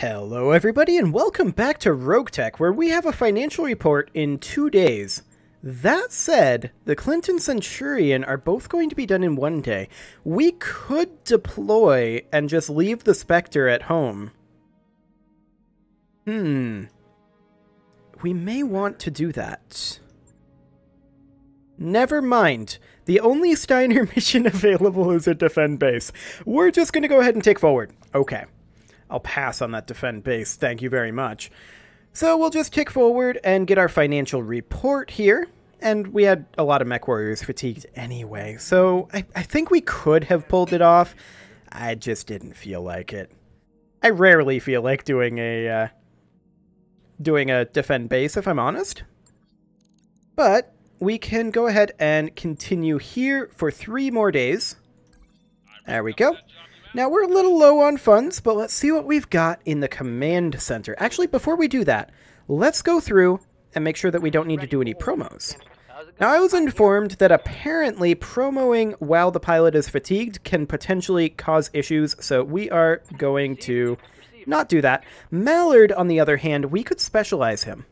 Hello, everybody, and welcome back to Rogue Tech, where we have a financial report in two days. That said, the Clinton Centurion are both going to be done in one day. We could deploy and just leave the Spectre at home. Hmm. We may want to do that. Never mind. The only Steiner mission available is a defend base. We're just going to go ahead and take forward. Okay. I'll pass on that defend base, thank you very much. So we'll just kick forward and get our financial report here. And we had a lot of mech warriors fatigued anyway, so I, I think we could have pulled it off. I just didn't feel like it. I rarely feel like doing a uh, doing a defend base, if I'm honest. But we can go ahead and continue here for three more days. There we go. Now, we're a little low on funds, but let's see what we've got in the command center. Actually, before we do that, let's go through and make sure that we don't need to do any promos. Now, I was informed that apparently promoing while the pilot is fatigued can potentially cause issues, so we are going to not do that. Mallard, on the other hand, we could specialize him.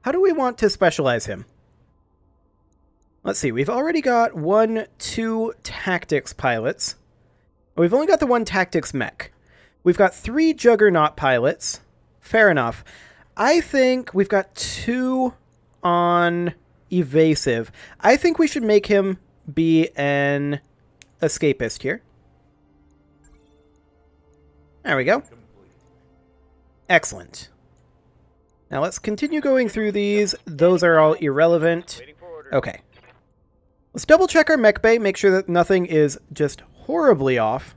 How do we want to specialize him? Let's see, we've already got one, two tactics pilots. We've only got the one tactics mech. We've got three juggernaut pilots. Fair enough. I think we've got two on evasive. I think we should make him be an escapist here. There we go. Excellent. Now let's continue going through these. Those are all irrelevant. Okay. Let's double check our mech bay, make sure that nothing is just horribly off.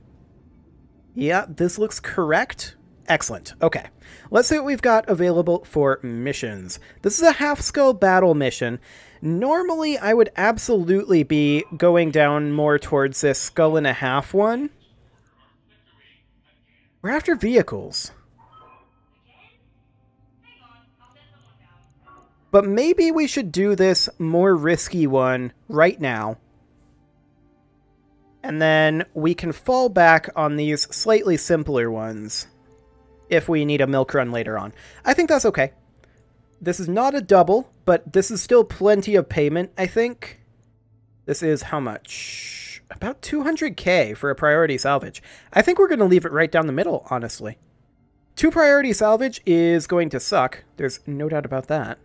Yeah, this looks correct. Excellent. Okay. Let's see what we've got available for missions. This is a half skull battle mission. Normally, I would absolutely be going down more towards this skull and a half one. We're after vehicles. But maybe we should do this more risky one right now. And then we can fall back on these slightly simpler ones if we need a milk run later on. I think that's okay. This is not a double, but this is still plenty of payment, I think. This is how much? About 200k for a priority salvage. I think we're going to leave it right down the middle, honestly. Two priority salvage is going to suck. There's no doubt about that.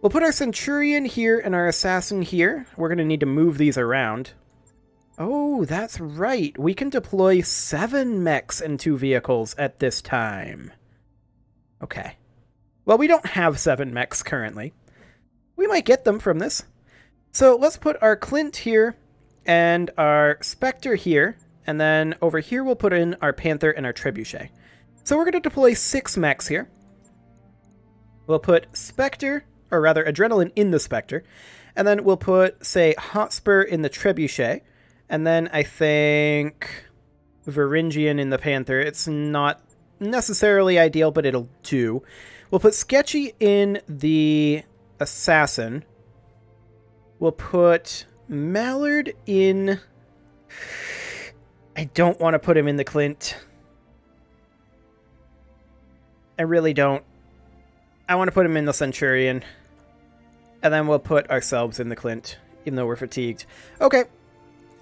We'll put our Centurion here and our Assassin here. We're going to need to move these around. Oh, that's right. We can deploy seven mechs and two vehicles at this time. Okay. Well, we don't have seven mechs currently. We might get them from this. So let's put our Clint here and our Spectre here. And then over here we'll put in our Panther and our Trebuchet. So we're going to deploy six mechs here. We'll put Spectre, or rather Adrenaline in the Spectre. And then we'll put, say, Hotspur in the Trebuchet. And then I think Varangian in the Panther. It's not necessarily ideal, but it'll do. We'll put Sketchy in the Assassin. We'll put Mallard in... I don't want to put him in the Clint. I really don't. I want to put him in the Centurion. And then we'll put ourselves in the Clint, even though we're fatigued. Okay,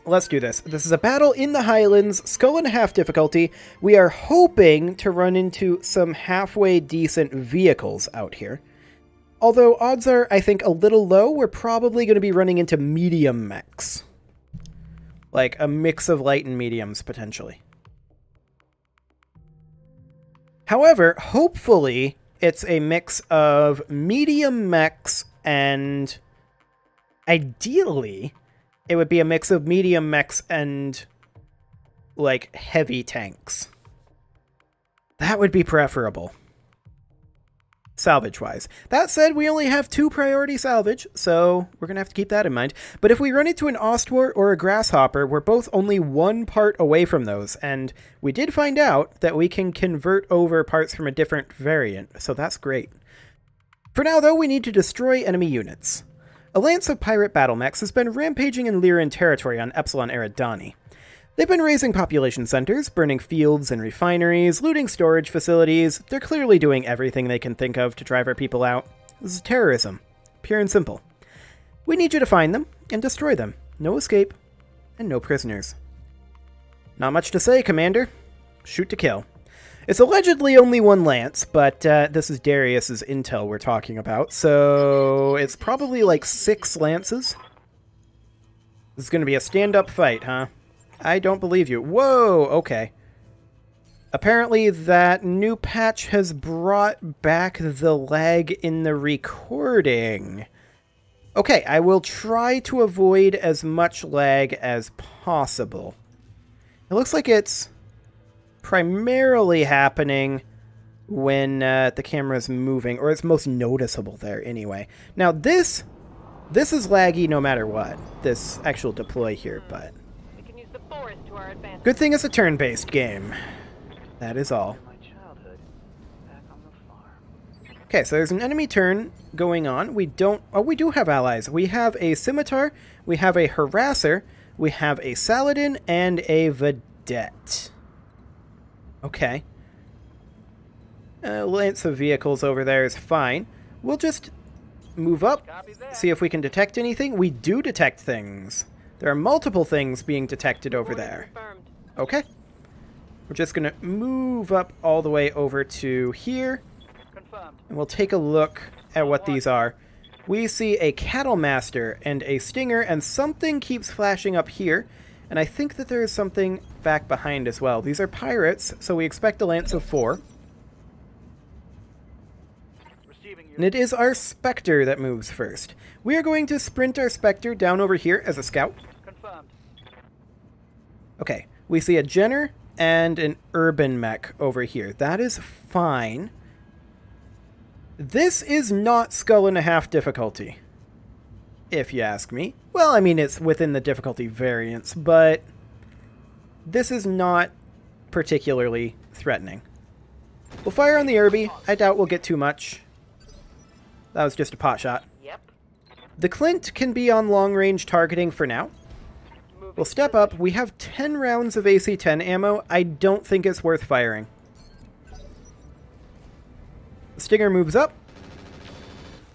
let's do this. This is a battle in the Highlands, skull and a half difficulty. We are hoping to run into some halfway decent vehicles out here. Although odds are, I think, a little low, we're probably going to be running into medium mechs. Like a mix of light and mediums, potentially. However, hopefully, it's a mix of medium mechs and ideally it would be a mix of medium mechs and like heavy tanks. That would be preferable. Salvage wise. That said, we only have two priority salvage, so we're gonna have to keep that in mind. But if we run into an Ostwar or a Grasshopper, we're both only one part away from those, and we did find out that we can convert over parts from a different variant, so that's great. For now, though, we need to destroy enemy units. A lance of pirate battle mechs has been rampaging in Lyran territory on Epsilon Eridani. They've been raising population centers, burning fields and refineries, looting storage facilities. They're clearly doing everything they can think of to drive our people out. This is terrorism. Pure and simple. We need you to find them and destroy them. No escape, and no prisoners. Not much to say, Commander. Shoot to kill. It's allegedly only one lance, but uh, this is Darius's intel we're talking about, so it's probably like six lances. This is going to be a stand-up fight, huh? I don't believe you. Whoa, okay. Apparently that new patch has brought back the lag in the recording. Okay, I will try to avoid as much lag as possible. It looks like it's primarily happening when uh, the camera is moving, or it's most noticeable there anyway. Now this, this is laggy no matter what, this actual deploy here, but... Good thing it's a turn-based game. That is all. Okay, so there's an enemy turn going on. We don't... Oh, we do have allies. We have a Scimitar, we have a Harasser, we have a Saladin, and a Vedette. Okay. Uh, lance of vehicles over there is fine. We'll just move up, see if we can detect anything. We do detect things. There are multiple things being detected over there. Okay. We're just going to move up all the way over to here. And we'll take a look at what these are. We see a Cattle Master and a Stinger, and something keeps flashing up here. And I think that there is something back behind as well. These are pirates, so we expect a lance of four. And it is our Spectre that moves first. We are going to sprint our Spectre down over here as a scout. Confirmed. Okay, we see a Jenner and an Urban Mech over here. That is fine. This is not Skull and a Half difficulty, if you ask me. Well, I mean, it's within the difficulty variance, but this is not particularly threatening. We'll fire on the Urbie. I doubt we'll get too much. That was just a pot shot. Yep. The Clint can be on long-range targeting for now. We'll step up. We have 10 rounds of AC-10 ammo. I don't think it's worth firing. The Stinger moves up.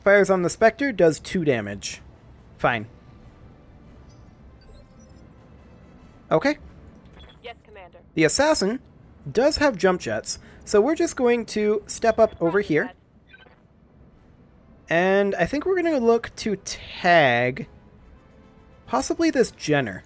Fires on the Spectre, does 2 damage. Fine. Okay. Yes, Commander. The Assassin does have jump jets, so we're just going to step up over here. And I think we're going to look to tag possibly this Jenner.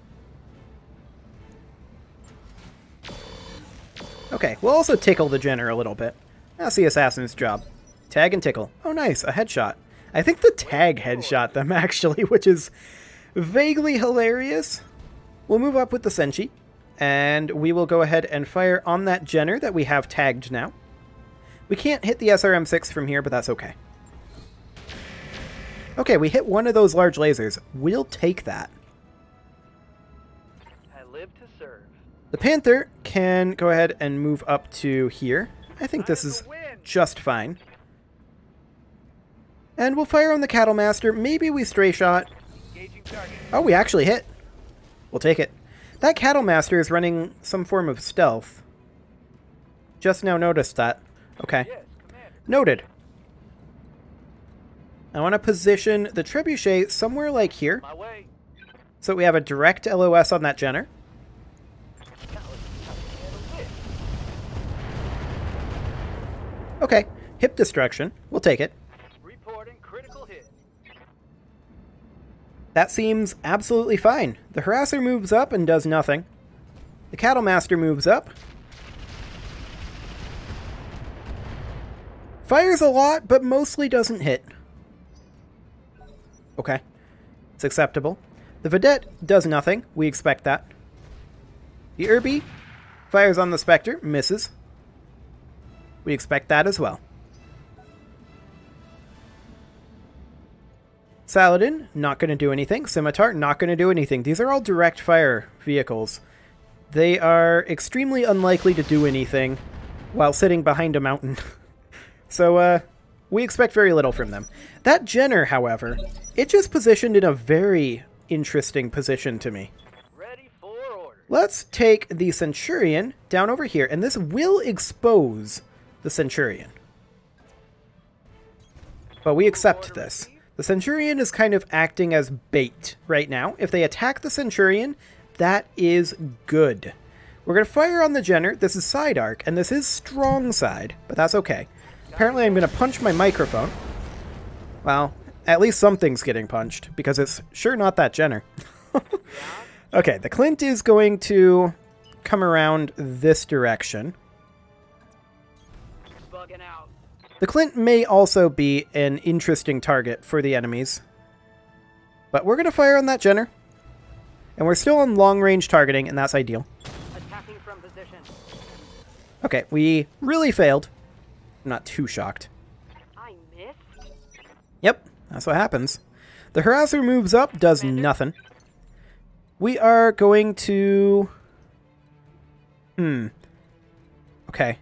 Okay, we'll also tickle the Jenner a little bit. That's the Assassin's job. Tag and tickle. Oh, nice, a headshot. I think the tag headshot them, actually, which is vaguely hilarious. We'll move up with the Senshi, and we will go ahead and fire on that Jenner that we have tagged now. We can't hit the SRM-6 from here, but that's okay. Okay, we hit one of those large lasers. We'll take that. I live to serve. The Panther can go ahead and move up to here. I think this is just fine. And we'll fire on the Cattle Master. Maybe we stray shot. Oh, we actually hit. We'll take it. That Cattle Master is running some form of stealth. Just now noticed that. Okay. Noted. I want to position the Trebuchet somewhere like here. So we have a direct LOS on that Jenner. Okay. Hip destruction. We'll take it. That seems absolutely fine. The Harasser moves up and does nothing. The Cattle Master moves up. Fires a lot, but mostly doesn't hit. Okay. It's acceptable. The Vedette does nothing. We expect that. The Urbie fires on the Spectre, misses. We expect that as well. Saladin, not going to do anything. Scimitar, not going to do anything. These are all direct fire vehicles. They are extremely unlikely to do anything while sitting behind a mountain. so, uh, we expect very little from them. That Jenner, however, it just positioned in a very interesting position to me. Ready for orders. Let's take the Centurion down over here, and this will expose the Centurion. But we accept this. The Centurion is kind of acting as bait right now. If they attack the Centurion, that is good. We're going to fire on the Jenner. This is side arc, and this is strong side, but that's okay. Apparently I'm going to punch my microphone. Well, at least something's getting punched, because it's sure not that Jenner. okay, the Clint is going to come around this direction. The Clint may also be an interesting target for the enemies. But we're going to fire on that Jenner. And we're still on long-range targeting, and that's ideal. Okay, we really failed. I'm not too shocked. I missed? Yep, that's what happens. The harasser moves up, does nothing. We are going to... Hmm. Okay.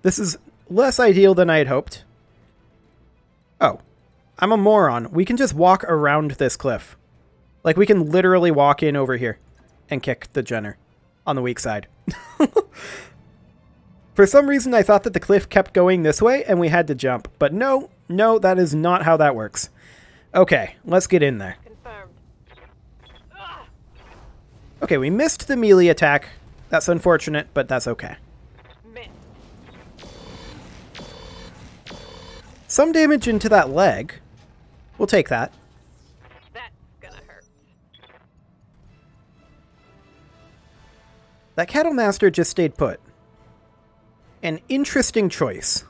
This is less ideal than I had hoped. Oh. I'm a moron. We can just walk around this cliff. Like, we can literally walk in over here and kick the Jenner on the weak side. For some reason, I thought that the cliff kept going this way and we had to jump. But no, no, that is not how that works. Okay, let's get in there. Okay, we missed the melee attack. That's unfortunate, but that's okay. Some damage into that leg. We'll take that. That Cattle Master just stayed put. An interesting choice.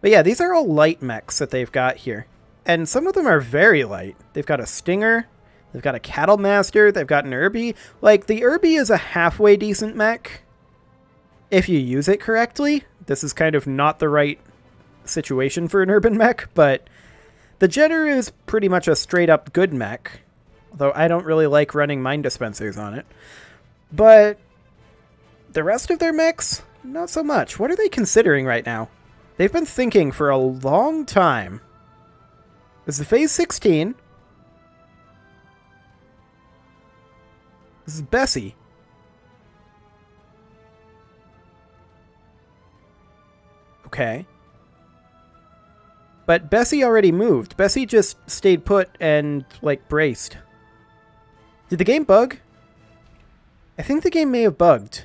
But yeah, these are all light mechs that they've got here. And some of them are very light. They've got a Stinger, They've got a Cattle Master. They've got an Urbie. Like, the Urbie is a halfway decent mech. If you use it correctly. This is kind of not the right situation for an urban mech, but the Jenner is pretty much a straight up good mech. Although I don't really like running mine dispensers on it. But the rest of their mix, not so much. What are they considering right now? They've been thinking for a long time. This is phase 16. This is Bessie. Okay. But Bessie already moved. Bessie just stayed put and, like, braced. Did the game bug? I think the game may have bugged.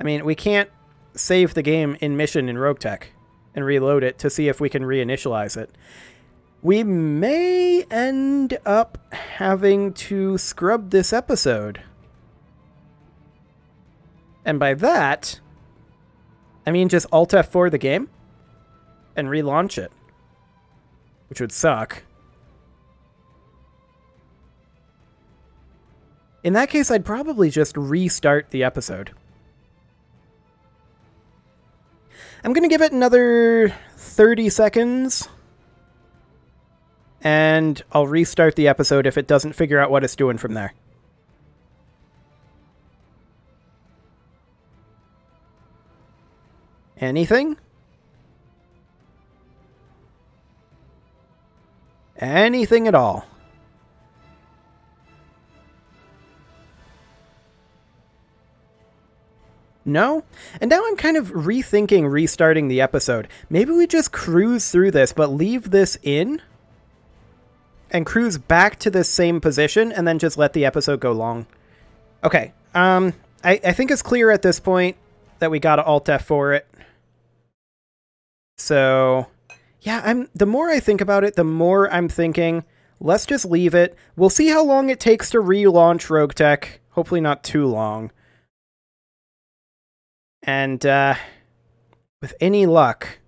I mean, we can't save the game in mission in Rogue Tech and reload it to see if we can reinitialize it we may end up having to scrub this episode. And by that, I mean just Alt F4 the game and relaunch it, which would suck. In that case, I'd probably just restart the episode. I'm going to give it another 30 seconds and I'll restart the episode if it doesn't figure out what it's doing from there. Anything? Anything at all. No? And now I'm kind of rethinking restarting the episode. Maybe we just cruise through this, but leave this in? and cruise back to the same position and then just let the episode go long. Okay. Um, I, I think it's clear at this point that we got to Alt F4 it. So, yeah, I'm the more I think about it, the more I'm thinking, let's just leave it. We'll see how long it takes to relaunch Rogue Tech. Hopefully not too long. And uh, with any luck,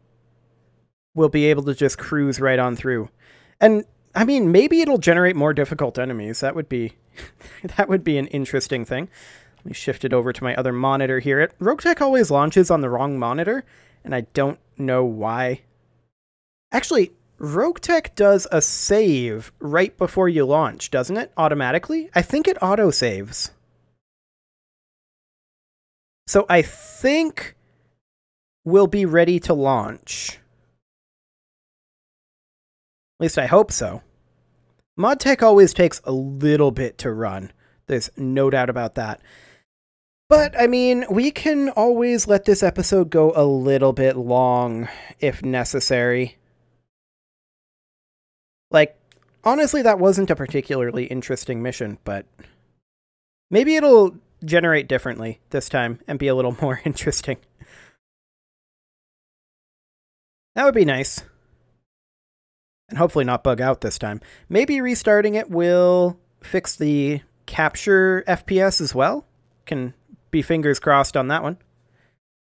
we'll be able to just cruise right on through. And I mean, maybe it'll generate more difficult enemies. That would be that would be an interesting thing. Let me shift it over to my other monitor here. It, Rogue Tech always launches on the wrong monitor, and I don't know why. Actually, Rogue Tech does a save right before you launch, doesn't it? Automatically? I think it auto saves. So I think we'll be ready to launch At least I hope so. Mod Tech always takes a little bit to run. There's no doubt about that. But, I mean, we can always let this episode go a little bit long if necessary. Like, honestly, that wasn't a particularly interesting mission, but maybe it'll generate differently this time and be a little more interesting. That would be nice. And hopefully not bug out this time. Maybe restarting it will fix the capture FPS as well. Can be fingers crossed on that one.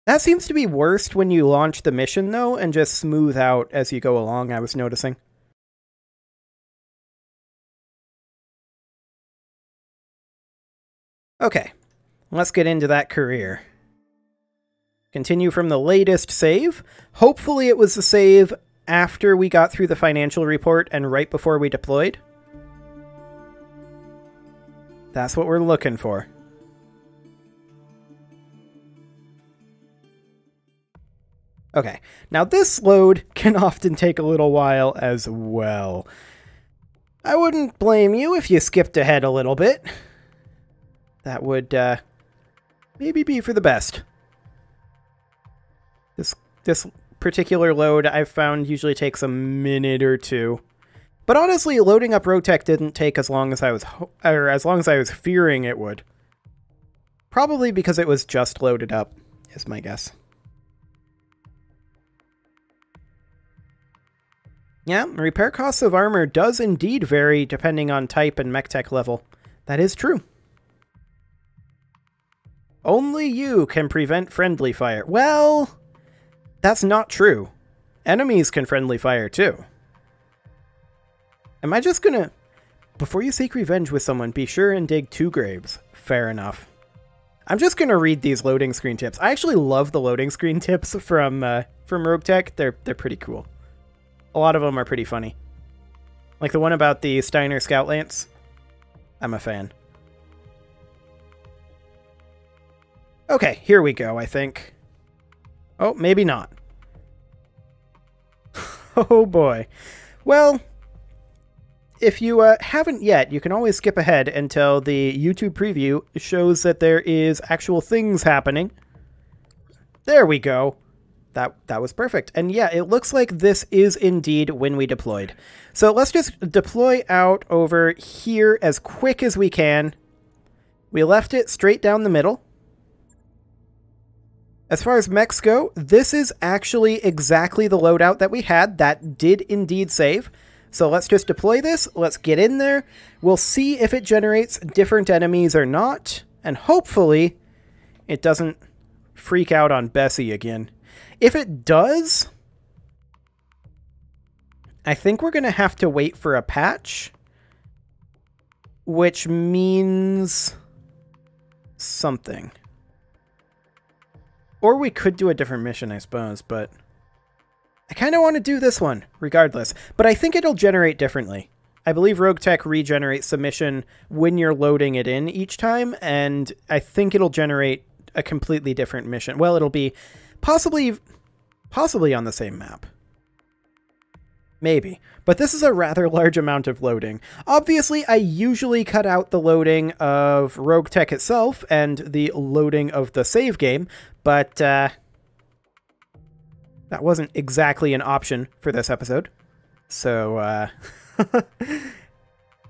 That seems to be worst when you launch the mission, though, and just smooth out as you go along, I was noticing. Okay, let's get into that career. Continue from the latest save. Hopefully it was the save after we got through the financial report and right before we deployed. That's what we're looking for. Okay, now this load can often take a little while as well. I wouldn't blame you if you skipped ahead a little bit. That would, uh, maybe be for the best. This, this particular load I've found usually takes a minute or two. But honestly, loading up Rogue Tech didn't take as long as I was or as long as I was fearing it would. Probably because it was just loaded up, is my guess. Yeah, repair costs of armor does indeed vary depending on type and mech tech level. That is true. Only you can prevent friendly fire. Well, that's not true. Enemies can friendly fire too. Am I just gonna... Before you seek revenge with someone, be sure and dig two graves. Fair enough. I'm just gonna read these loading screen tips. I actually love the loading screen tips from uh, from Rogue Tech. They're they're pretty cool. A lot of them are pretty funny. Like the one about the Steiner Scout Lance. I'm a fan. Okay, here we go, I think. Oh, maybe not. oh boy. Well, if you uh, haven't yet, you can always skip ahead until the YouTube preview shows that there is actual things happening. There we go. That that was perfect. And yeah, it looks like this is indeed when we deployed. So let's just deploy out over here as quick as we can. We left it straight down the middle. As far as mechs go, this is actually exactly the loadout that we had. That did indeed save. So let's just deploy this. Let's get in there. We'll see if it generates different enemies or not. And hopefully it doesn't freak out on Bessie again. If it does, I think we're going to have to wait for a patch. Which means something. Or we could do a different mission, I suppose, but I kind of want to do this one, regardless. But I think it'll generate differently. I believe Rogue Tech regenerates the mission when you're loading it in each time, and I think it'll generate a completely different mission. Well, it'll be possibly, possibly on the same map. Maybe. But this is a rather large amount of loading. Obviously, I usually cut out the loading of Rogue Tech itself and the loading of the save game, but uh, that wasn't exactly an option for this episode. So, uh,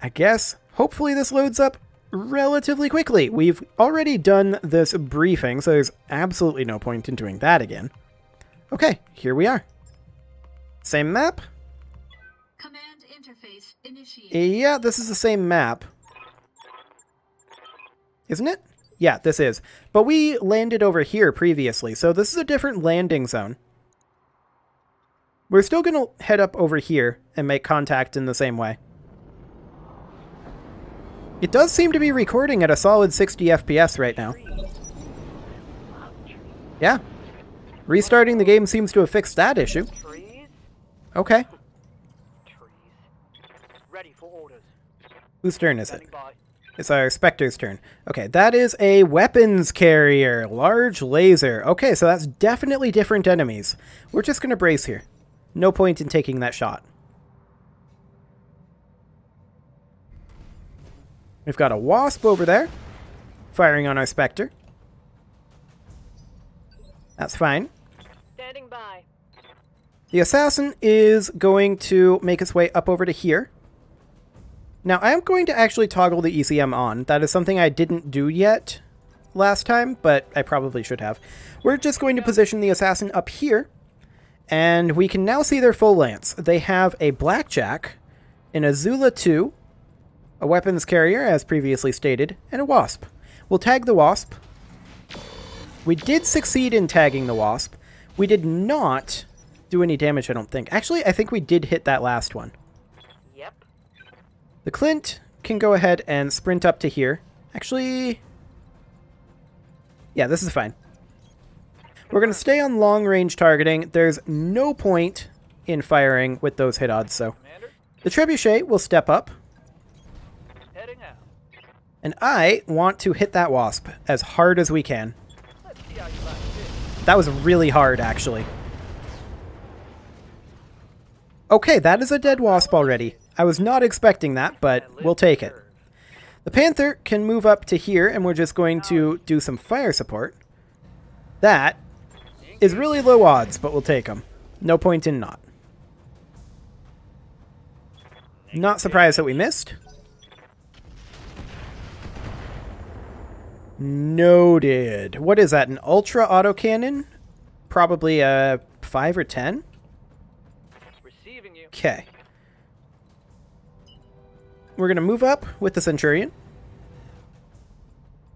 I guess hopefully this loads up relatively quickly. We've already done this briefing, so there's absolutely no point in doing that again. Okay, here we are. Same map, interface initiated. Yeah, this is the same map. Isn't it? Yeah, this is. But we landed over here previously, so this is a different landing zone. We're still going to head up over here and make contact in the same way. It does seem to be recording at a solid 60 FPS right now. Yeah. Restarting the game seems to have fixed that issue. Okay. Whose turn is it? It's our Spectre's turn. Okay, that is a weapons carrier. Large laser. Okay, so that's definitely different enemies. We're just going to brace here. No point in taking that shot. We've got a Wasp over there, firing on our Spectre. That's fine. Standing by. The Assassin is going to make its way up over to here. Now, I am going to actually toggle the ECM on. That is something I didn't do yet last time, but I probably should have. We're just going to position the Assassin up here, and we can now see their full lance. They have a Blackjack, an Azula 2, a weapons carrier, as previously stated, and a Wasp. We'll tag the Wasp. We did succeed in tagging the Wasp. We did not do any damage, I don't think. Actually, I think we did hit that last one. The Clint can go ahead and sprint up to here. Actually, yeah, this is fine. We're going to stay on long-range targeting. There's no point in firing with those hit odds, so... The Trebuchet will step up, and I want to hit that Wasp as hard as we can. That was really hard, actually. Okay, that is a dead Wasp already. I was not expecting that, but we'll take it. The Panther can move up to here, and we're just going to do some fire support. That is really low odds, but we'll take them. No point in not. Not surprised that we missed. Noted. What is that, an ultra autocannon? Probably a 5 or 10? Okay. We're going to move up with the Centurion.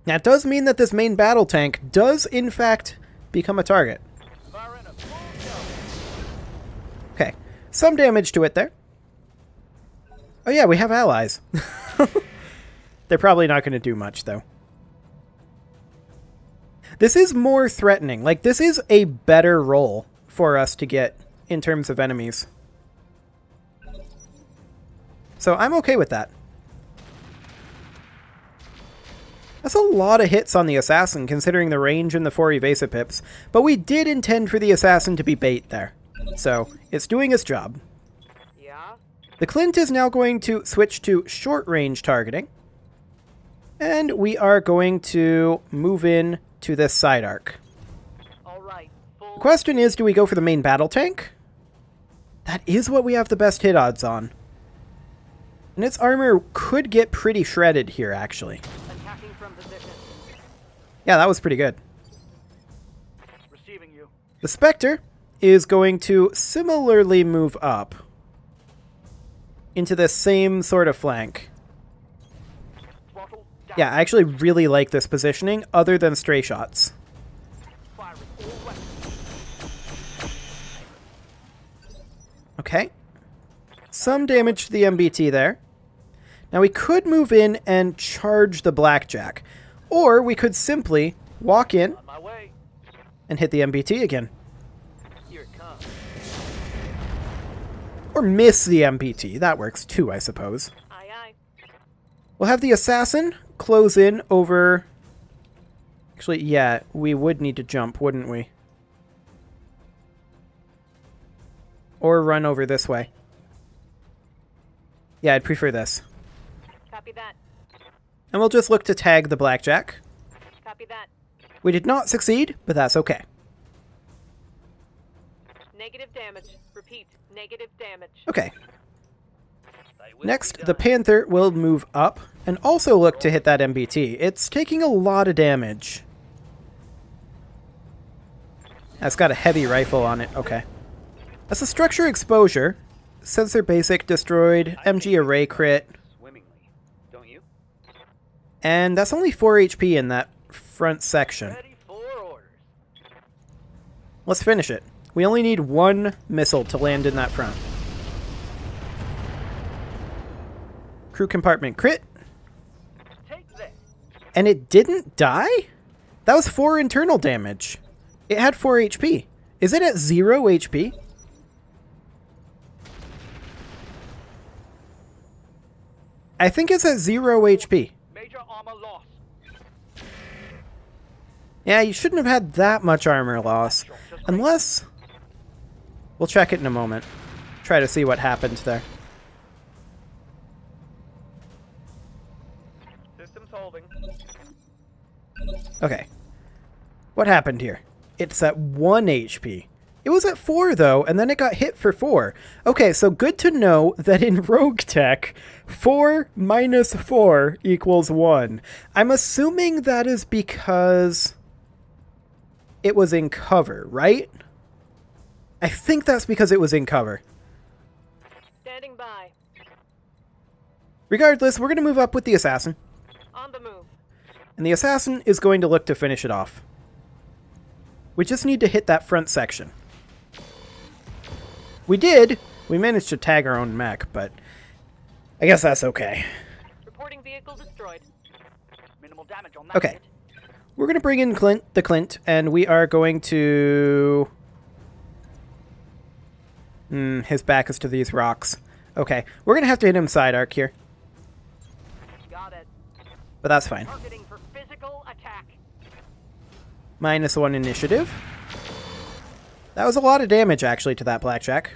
That does mean that this main battle tank does, in fact, become a target. Okay. Some damage to it there. Oh yeah, we have allies. They're probably not going to do much, though. This is more threatening. Like, this is a better role for us to get in terms of enemies. So I'm okay with that. That's a lot of hits on the Assassin, considering the range and the four evasive pips, but we did intend for the Assassin to be bait there. So, it's doing its job. Yeah. The Clint is now going to switch to short range targeting. And we are going to move in to this side arc. All right. The question is, do we go for the main battle tank? That is what we have the best hit odds on. And its armor could get pretty shredded here, actually. Attacking from position. Yeah, that was pretty good. Receiving you. The Spectre is going to similarly move up into the same sort of flank. Yeah, I actually really like this positioning, other than stray shots. Firing all weapons. Okay. Some damage to the MBT there. Now we could move in and charge the Blackjack. Or we could simply walk in On my way. and hit the MBT again. Here it comes. Or miss the MBT. That works too, I suppose. Aye aye. We'll have the Assassin close in over... Actually, yeah, we would need to jump, wouldn't we? Or run over this way. Yeah, I'd prefer this. Copy that. And we'll just look to tag the Blackjack. Copy that. We did not succeed, but that's okay. Negative damage. Repeat. Negative damage. Okay. Next, the. Panther will move up and also look to hit that MBT. It's taking a lot of damage. That's got a heavy rifle on it. Okay. That's a structure exposure. Sensor basic destroyed. MG array crit. Swimmingly. Don't you? And that's only 4 HP in that front section. Ready for orders. Let's finish it. We only need one missile to land in that front. Crew compartment crit. And it didn't die? That was 4 internal damage. It had 4 HP. Is it at 0 HP? I think it's at 0 HP. Armor loss. Yeah, you shouldn't have had that much armor loss. Unless... We'll check it in a moment. Try to see what happened there. Systems holding. Okay. What happened here? It's at 1 HP. It was at 4 though, and then it got hit for 4. Okay, so good to know that in Rogue Tech, 4 minus 4 equals 1. I'm assuming that is because it was in cover, right? I think that's because it was in cover. Standing by. Regardless, we're going to move up with the assassin, On the move. and the assassin is going to look to finish it off. We just need to hit that front section. We did. We managed to tag our own mech, but I guess that's okay. Reporting vehicle destroyed. Minimal damage on that. Okay. We're going to bring in Clint, the Clint, and we are going to... Hmm, his back is to these rocks. Okay, we're going to have to hit him side arc here, Got it. but that's fine. For physical attack. Minus one initiative. That was a lot of damage, actually, to that blackjack.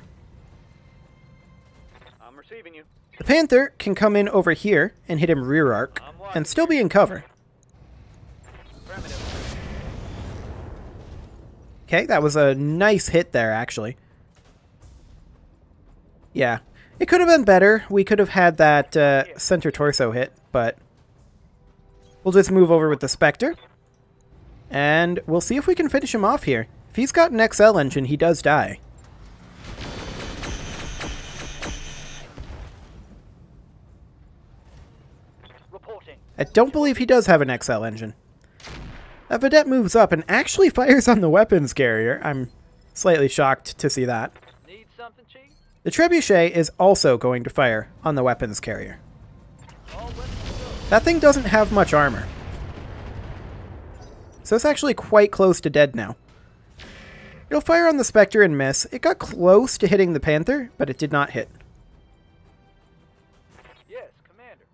I'm receiving you. The Panther can come in over here and hit him rear arc, and still be in cover. Okay, that was a nice hit there, actually. Yeah. It could have been better. We could have had that uh, center torso hit, but we'll just move over with the Spectre. And we'll see if we can finish him off here. If he's got an XL engine, he does die. Reporting. I don't believe he does have an XL engine. That Vedette moves up and actually fires on the weapons carrier. I'm slightly shocked to see that. Need something, Chief? The Trebuchet is also going to fire on the weapons carrier. All weapons go. That thing doesn't have much armor. So it's actually quite close to dead now. It'll fire on the Spectre and miss. It got close to hitting the Panther, but it did not hit. Yes, Commander.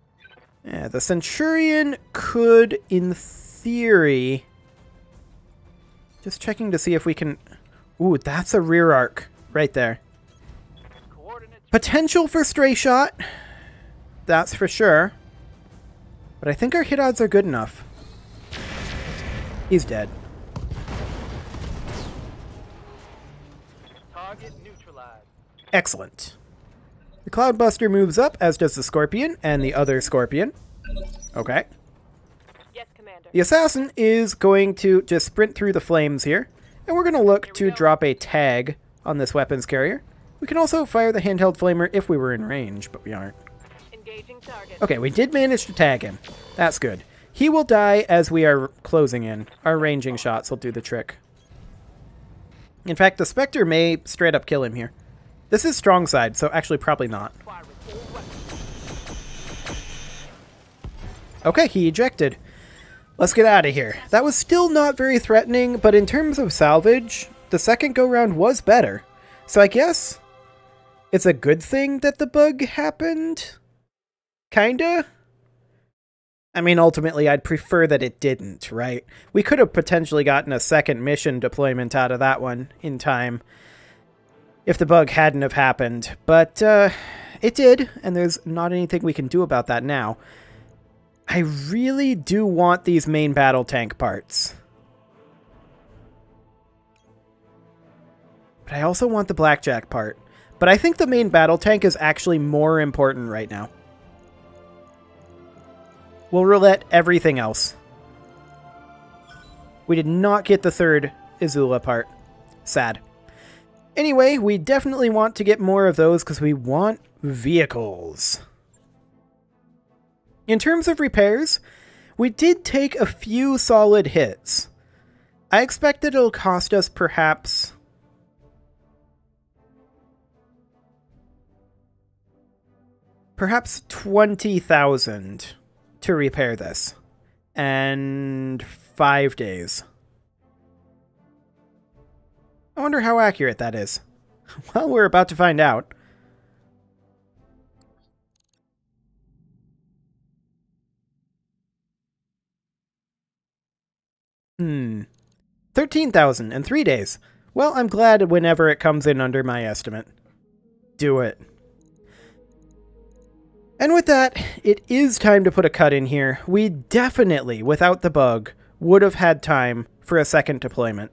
Yeah, the Centurion could, in theory... Just checking to see if we can... Ooh, that's a rear arc right there. Potential for stray shot. That's for sure. But I think our hit odds are good enough. He's dead. Target neutralized. Excellent. The Cloudbuster moves up, as does the Scorpion and the other Scorpion. Okay. Yes, Commander. The Assassin is going to just sprint through the flames here, and we're going to look to drop a tag on this weapons carrier. We can also fire the handheld flamer if we were in range, but we aren't. Engaging target. Okay, we did manage to tag him. That's good. He will die as we are closing in. Our ranging shots will do the trick. In fact, the Spectre may straight up kill him here. This is strong side, so actually probably not. Okay, he ejected. Let's get out of here. That was still not very threatening, but in terms of salvage, the second go round was better. So I guess it's a good thing that the bug happened? Kinda? I mean, ultimately, I'd prefer that it didn't, right? We could have potentially gotten a second mission deployment out of that one in time if the bug hadn't have happened. But, uh, it did, and there's not anything we can do about that now. I really do want these main battle tank parts. But I also want the blackjack part. But I think the main battle tank is actually more important right now. We'll roulette everything else. We did not get the third Izula part. Sad. Anyway, we definitely want to get more of those because we want vehicles. In terms of repairs, we did take a few solid hits. I expect that it'll cost us perhaps. Perhaps 20,000 to repair this. And five days. I wonder how accurate that is. Well, we're about to find out. Hmm. 13,000 in three days. Well, I'm glad whenever it comes in under my estimate. Do it. And with that, it is time to put a cut in here. We definitely, without the bug, would have had time for a second deployment.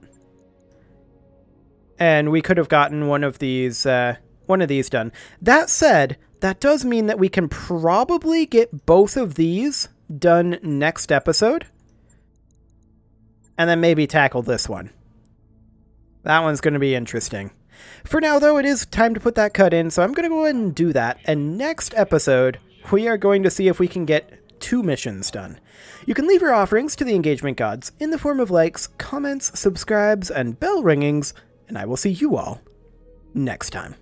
And we could have gotten one of these, uh, one of these done. That said, that does mean that we can probably get both of these done next episode. And then maybe tackle this one. That one's going to be interesting. For now, though, it is time to put that cut in, so I'm going to go ahead and do that. And next episode, we are going to see if we can get two missions done. You can leave your offerings to the engagement gods in the form of likes, comments, subscribes, and bell ringings, and I will see you all next time.